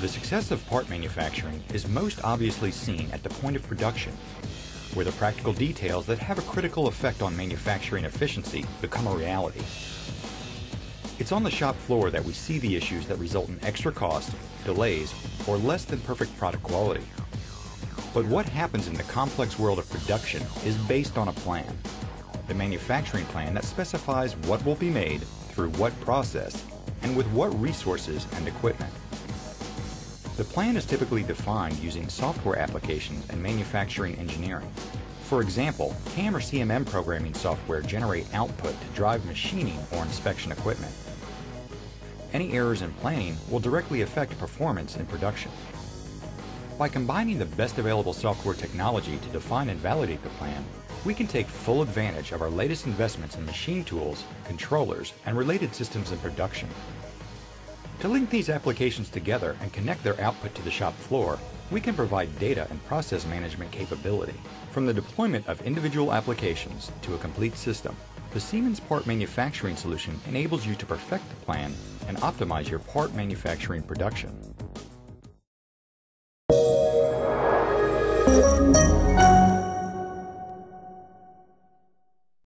The success of part manufacturing is most obviously seen at the point of production, where the practical details that have a critical effect on manufacturing efficiency become a reality. It's on the shop floor that we see the issues that result in extra cost, delays, or less than perfect product quality. But what happens in the complex world of production is based on a plan. The manufacturing plan that specifies what will be made, through what process, and with what resources and equipment. The plan is typically defined using software applications and manufacturing engineering. For example, CAM or CMM programming software generate output to drive machining or inspection equipment. Any errors in planning will directly affect performance in production. By combining the best available software technology to define and validate the plan, we can take full advantage of our latest investments in machine tools, controllers, and related systems in production. To link these applications together and connect their output to the shop floor, we can provide data and process management capability. From the deployment of individual applications to a complete system, the Siemens Part Manufacturing solution enables you to perfect the plan and optimize your part manufacturing production.